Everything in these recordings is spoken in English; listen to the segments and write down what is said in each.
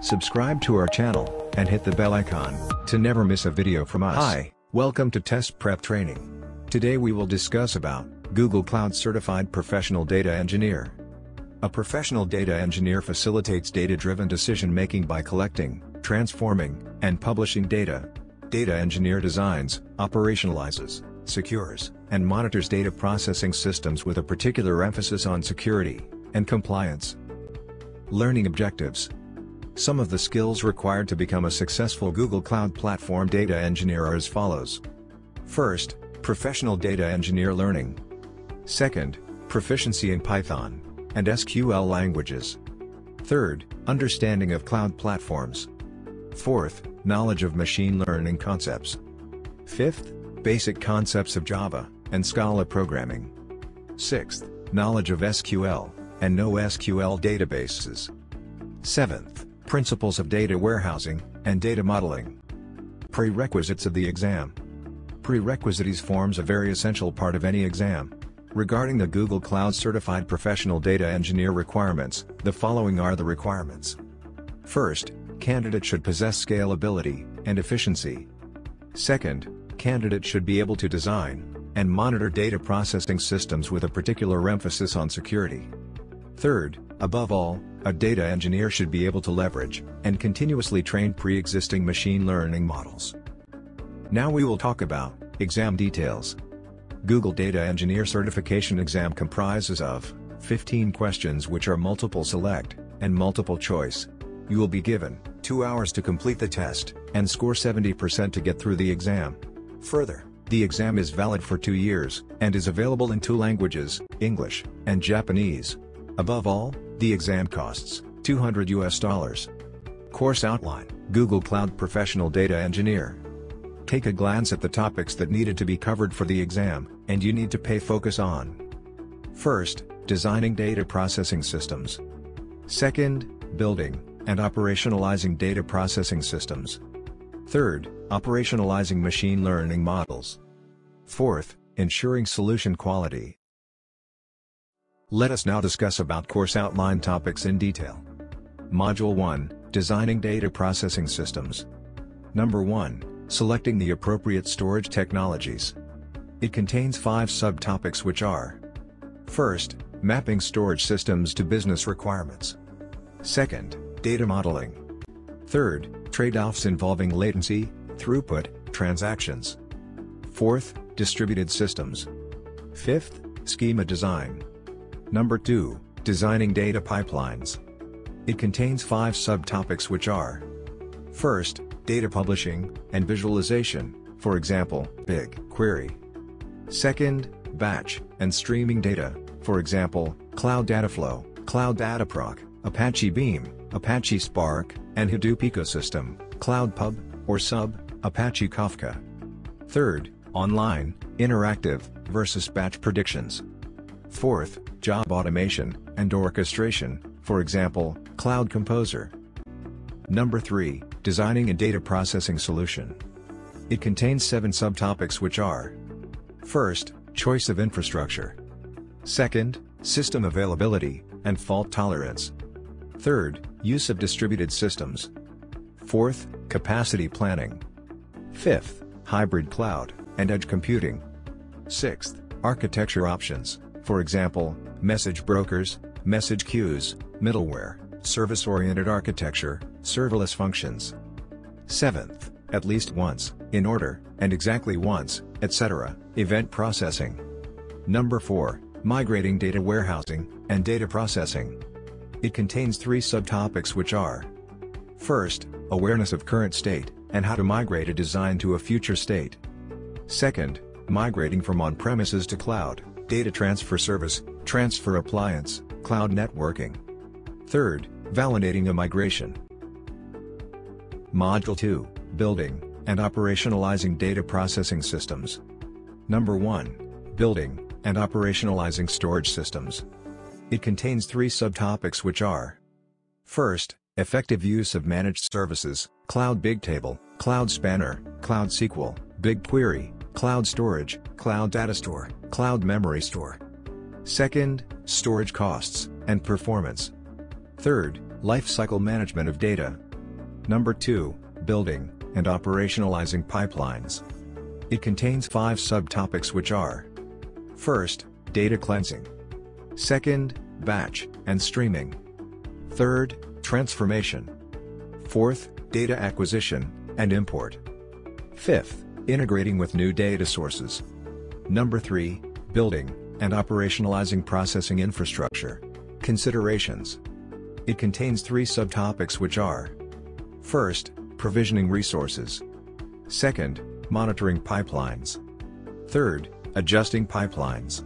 Subscribe to our channel, and hit the bell icon, to never miss a video from us. Hi, welcome to Test Prep Training. Today we will discuss about, Google Cloud Certified Professional Data Engineer. A professional data engineer facilitates data-driven decision-making by collecting, transforming, and publishing data. Data engineer designs, operationalizes, secures, and monitors data processing systems with a particular emphasis on security and compliance. Learning objectives. Some of the skills required to become a successful Google Cloud Platform data engineer are as follows. First, professional data engineer learning. Second, proficiency in Python and SQL languages. Third, understanding of cloud platforms. Fourth, knowledge of machine learning concepts. Fifth, basic concepts of Java and Scala programming. Sixth, knowledge of SQL and NoSQL databases. Seventh, Principles of Data Warehousing, and Data Modeling. Prerequisites of the exam. Prerequisites forms a very essential part of any exam. Regarding the Google Cloud Certified Professional Data Engineer requirements, the following are the requirements. First, candidate should possess scalability and efficiency. Second, candidate should be able to design and monitor data processing systems with a particular emphasis on security. Third, above all, a data engineer should be able to leverage and continuously train pre-existing machine learning models. Now we will talk about exam details. Google Data Engineer Certification Exam comprises of 15 questions which are multiple select and multiple choice. You will be given 2 hours to complete the test and score 70% to get through the exam. Further, the exam is valid for 2 years and is available in two languages, English and Japanese. Above all, the exam costs 200 US dollars. Course outline, Google Cloud Professional Data Engineer. Take a glance at the topics that needed to be covered for the exam, and you need to pay focus on. First, designing data processing systems. Second, building and operationalizing data processing systems. Third, operationalizing machine learning models. Fourth, ensuring solution quality. Let us now discuss about course outline topics in detail. Module 1, Designing Data Processing Systems. Number 1, Selecting the appropriate storage technologies. It contains five subtopics which are First, mapping storage systems to business requirements. Second, data modeling. Third, trade-offs involving latency, throughput, transactions. Fourth, distributed systems. Fifth, schema design. Number 2, Designing Data Pipelines. It contains five subtopics which are First, data publishing and visualization, for example, BigQuery. Second, batch and streaming data, for example, Cloud Dataflow, Cloud Dataproc, Apache Beam, Apache Spark, and Hadoop ecosystem, Cloud Pub, or Sub, Apache Kafka. Third, online, interactive, versus batch predictions. Fourth, job automation and orchestration, for example, Cloud Composer. Number 3, Designing a Data Processing Solution. It contains seven subtopics which are First, choice of infrastructure. Second, system availability and fault tolerance. Third, use of distributed systems. Fourth, capacity planning. Fifth, hybrid cloud and edge computing. Sixth, architecture options, for example, message brokers, message queues, middleware, service-oriented architecture, serverless functions. Seventh, at least once, in order, and exactly once, etc., event processing. Number 4, migrating data warehousing, and data processing. It contains three subtopics which are First, awareness of current state, and how to migrate a design to a future state. Second, migrating from on-premises to cloud, data transfer service, transfer appliance, cloud networking. Third, validating a migration. Module 2, Building and Operationalizing Data Processing Systems. Number 1, Building and Operationalizing Storage Systems. It contains three subtopics which are First, effective use of managed services, Cloud Bigtable, Cloud Spanner, Cloud SQL, BigQuery, Cloud Storage, Cloud Data Store, Cloud Memory Store. Second, storage costs and performance. Third, lifecycle management of data, Number 2, Building and Operationalizing Pipelines. It contains five subtopics which are First, data cleansing. Second, batch and streaming. Third, transformation. Fourth, data acquisition and import. Fifth, integrating with new data sources. Number 3, building and operationalizing processing infrastructure. Considerations. It contains three subtopics which are First, provisioning resources. Second, monitoring pipelines. Third, adjusting pipelines.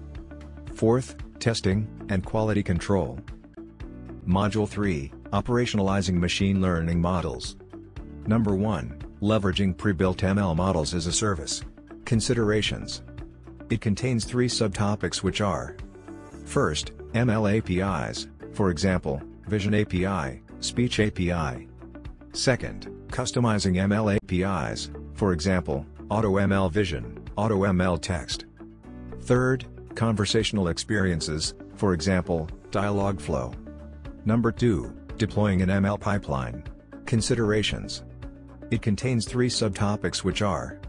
Fourth, testing and quality control. Module 3, operationalizing machine learning models. Number 1, leveraging pre-built ML models as a service. Considerations. It contains three subtopics which are First, ML APIs, for example, Vision API, Speech API. Second, customizing ML APIs, for example, AutoML Vision, AutoML Text. Third, conversational experiences, for example, Dialogflow. Number 2, deploying an ML pipeline. Considerations. It contains three subtopics which are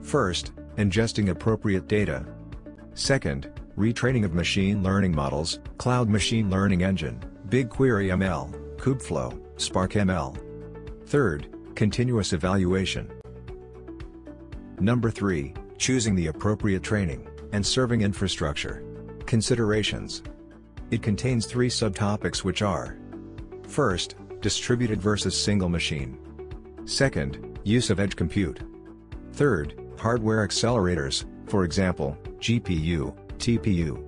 First, ingesting appropriate data. Second, retraining of machine learning models, Cloud Machine Learning Engine, BigQuery ML, Kubeflow, Spark ML. Third, continuous evaluation. Number 3, choosing the appropriate training and serving infrastructure. Considerations. It contains three subtopics which are First, distributed versus single machine. Second, use of edge compute. Third, hardware accelerators, for example, GPU, TPU.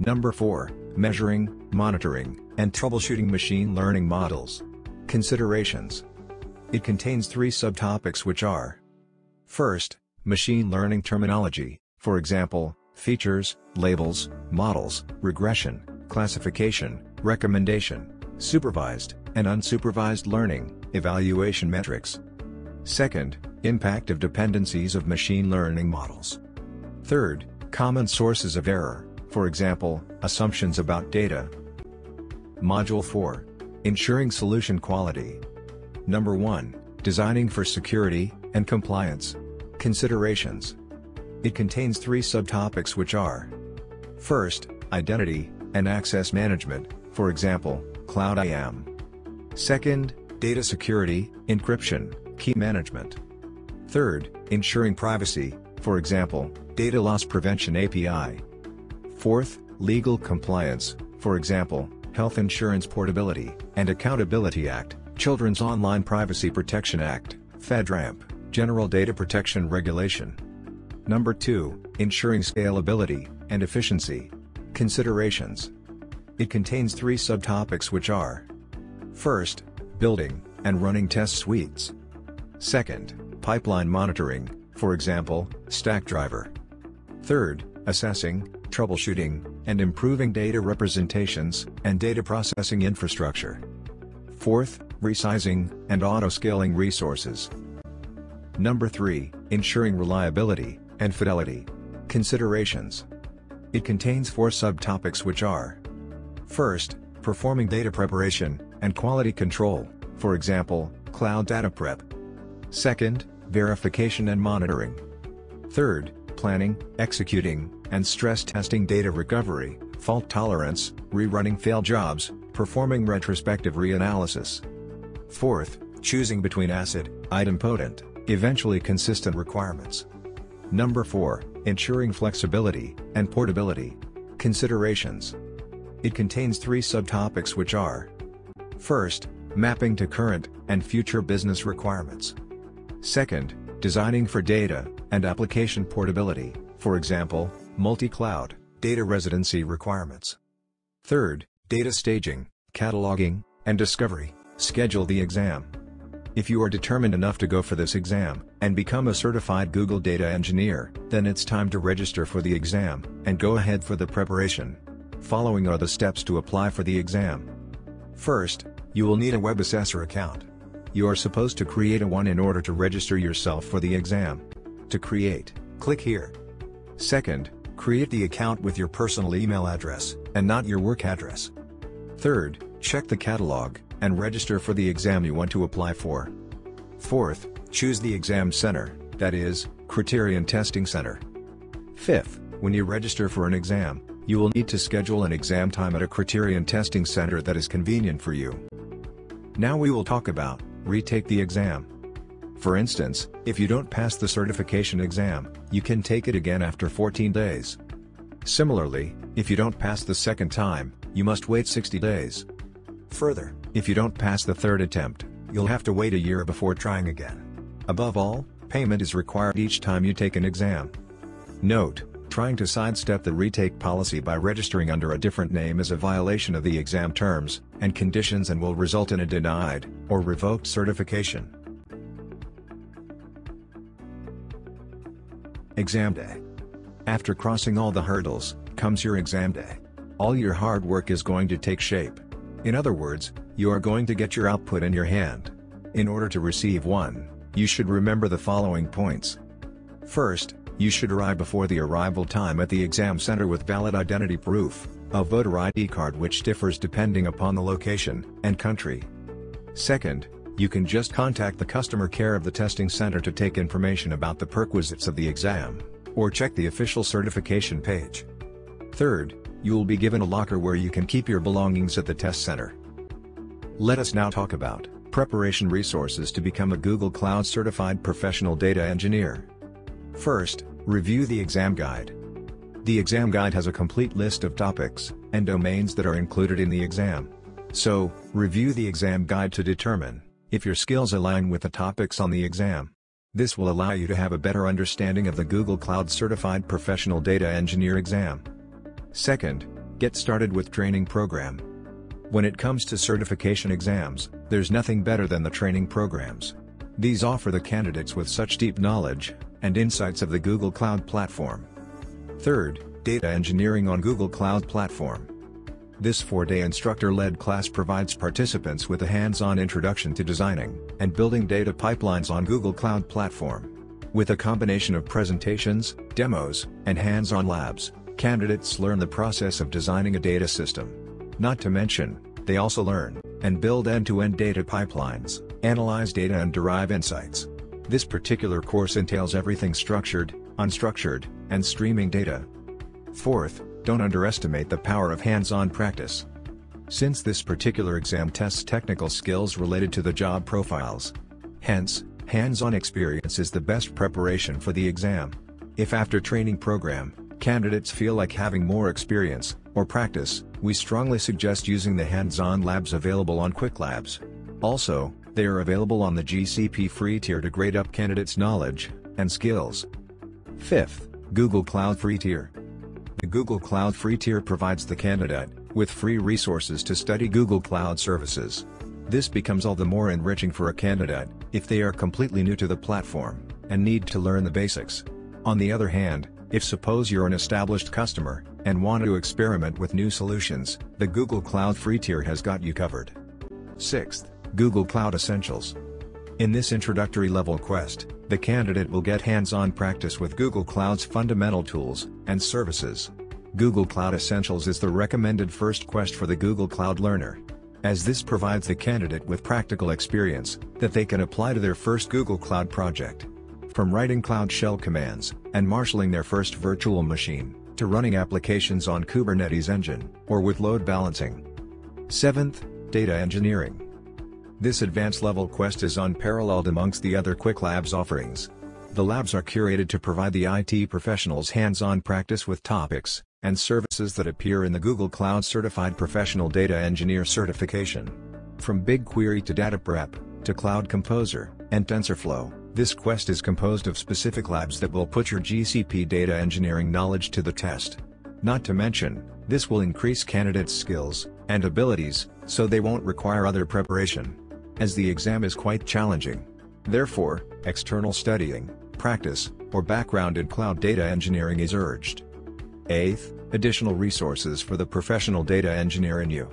Number 4, measuring, monitoring, and troubleshooting machine learning models. Considerations. It contains three subtopics which are First, machine learning terminology, for example, features, labels, models, regression, classification, recommendation, supervised, and unsupervised learning, evaluation metrics. Second, impact of dependencies of machine learning models. Third, common sources of error, for example, assumptions about data. Module 4. Ensuring solution quality. Number 1. Designing for security and compliance. Considerations. It contains three subtopics which are First, identity and access management, for example, Cloud IAM. Second, data security, encryption, key management. Third, ensuring privacy, for example, data loss prevention API. Fourth, legal compliance, for example, Health Insurance Portability and Accountability Act, Children's Online Privacy Protection Act, FedRAMP, General Data Protection Regulation. Number 2, ensuring scalability and efficiency. Considerations. It contains three subtopics which are First, building and running test suites. Second, pipeline monitoring, for example, Stackdriver. Third, assessing, troubleshooting, and improving data representations and data processing infrastructure. Fourth, resizing and auto-scaling resources. Number 3, ensuring reliability and fidelity. Considerations. It contains four subtopics which are First, performing data preparation and quality control, for example, cloud data prep. Second, verification and monitoring. Third, planning, executing, and stress testing data recovery, fault tolerance, rerunning failed jobs, performing retrospective reanalysis. Fourth, choosing between ACID, idempotent, eventually consistent requirements. Number 4, ensuring flexibility and portability. Considerations. It contains three subtopics which are First, mapping to current and future business requirements. Second, designing for data and application portability, for example, multi-cloud, data residency requirements. Third, data staging, cataloging, and discovery. Schedule the exam. If you are determined enough to go for this exam and become a certified Google Data Engineer, then it's time to register for the exam and go ahead for the preparation. Following are the steps to apply for the exam. First, you will need a WebAssessor account. You are supposed to create a one in order to register yourself for the exam. To create, click here. Second, create the account with your personal email address, and not your work address. Third, check the catalog, and register for the exam you want to apply for. Fourth, choose the exam center, that is, Kryterion Testing Center. Fifth, when you register for an exam, you will need to schedule an exam time at a Kryterion Testing Center that is convenient for you. Now we will talk about, retake the exam. For instance, if you don't pass the certification exam, you can take it again after 14 days. Similarly, if you don't pass the second time, you must wait 60 days. Further, if you don't pass the third attempt, you'll have to wait a year before trying again. Above all, payment is required each time you take an exam. Note, trying to sidestep the retake policy by registering under a different name is a violation of the exam terms and conditions and will result in a denied or revoked certification. Exam Day After crossing all the hurdles, comes your exam day. All your hard work is going to take shape. In other words, you are going to get your output in your hand. In order to receive one, you should remember the following points. First, you should arrive before the arrival time at the exam center with valid identity proof, a voter ID card which differs depending upon the location and country. Second, you can just contact the customer care of the testing center to take information about the perquisites of the exam, or check the official certification page. Third, you will be given a locker where you can keep your belongings at the test center. Let us now talk about preparation resources to become a Google Cloud Certified Professional Data Engineer. First, review the exam guide. The exam guide has a complete list of topics and domains that are included in the exam. So, review the exam guide to determine if your skills align with the topics on the exam. This will allow you to have a better understanding of the Google Cloud Certified Professional Data Engineer exam. Second, get started with training program. When it comes to certification exams, there's nothing better than the training programs. These offer the candidates with such deep knowledge and insights of the Google Cloud Platform. Third, Data Engineering on Google Cloud Platform. This four-day instructor-led class provides participants with a hands-on introduction to designing and building data pipelines on Google Cloud Platform. With a combination of presentations, demos, and hands-on labs, candidates learn the process of designing a data system. Not to mention, they also learn and build end-to-end data pipelines, analyze data and derive insights. This particular course entails everything structured, unstructured, and streaming data. Fourth, don't underestimate the power of hands-on practice. Since this particular exam tests technical skills related to the job profiles. Hence, hands-on experience is the best preparation for the exam. If after training program, candidates feel like having more experience, or practice, we strongly suggest using the hands-on labs available on Qwiklabs. Also, they are available on the GCP free tier to grade up candidates' knowledge and skills. Fifth, Google Cloud free tier. The Google Cloud free tier provides the candidate with free resources to study Google Cloud services. This becomes all the more enriching for a candidate if they are completely new to the platform and need to learn the basics. On the other hand, if suppose you're an established customer and want to experiment with new solutions, the Google Cloud free tier has got you covered. Sixth, Google Cloud Essentials. In this introductory level quest, the candidate will get hands-on practice with Google Cloud's fundamental tools and services. Google Cloud Essentials is the recommended first quest for the Google Cloud learner. As this provides the candidate with practical experience that they can apply to their first Google Cloud project. From writing Cloud Shell commands and marshalling their first virtual machine, to running applications on Kubernetes engine, or with load balancing. 7th, Data Engineering. This advanced level quest is unparalleled amongst the other Qwiklabs offerings. The labs are curated to provide the IT professionals hands-on practice with topics and services that appear in the Google Cloud Certified Professional Data Engineer certification. From BigQuery to Data Prep, to Cloud Composer, and TensorFlow, this quest is composed of specific labs that will put your GCP data engineering knowledge to the test. Not to mention, this will increase candidates' skills and abilities, so they won't require other preparation as the exam is quite challenging. Therefore, external studying, practice, or background in cloud data engineering is urged. 8th, additional resources for the professional data engineer in you.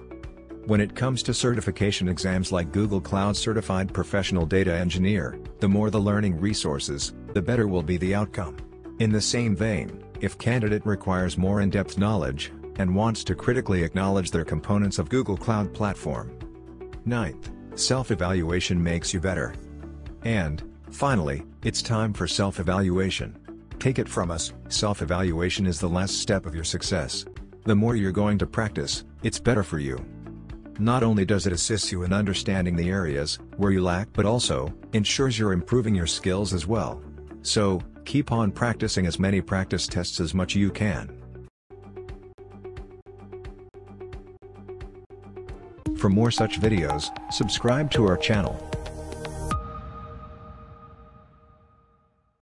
When it comes to certification exams like Google Cloud Certified Professional Data Engineer, the more the learning resources, the better will be the outcome. In the same vein, if candidate requires more in-depth knowledge, and wants to critically acknowledge their components of Google Cloud Platform, Ninth, self-evaluation makes you better. And, finally, it's time for self-evaluation. Take it from us, self-evaluation is the last step of your success. The more you're going to practice, it's better for you. Not only does it assist you in understanding the areas where you lack but also ensures you're improving your skills as well. So, keep on practicing as many practice tests as much you can. For more such videos, subscribe to our channel.